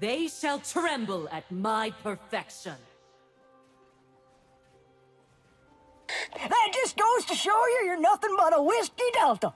They shall tremble at my perfection. That just goes to show you you're nothing but a whiskey delta.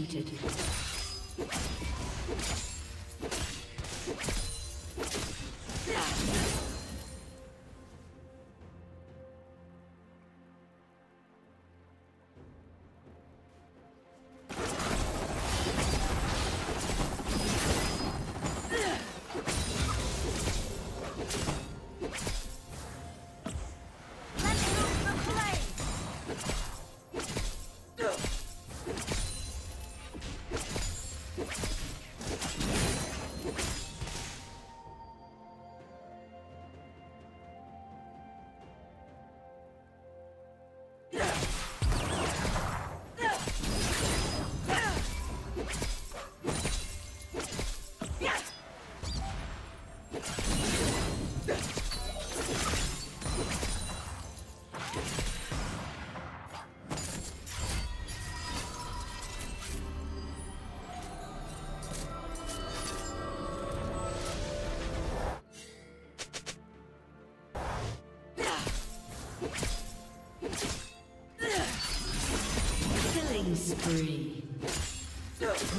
Executed.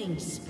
Killing spree.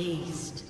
Aced.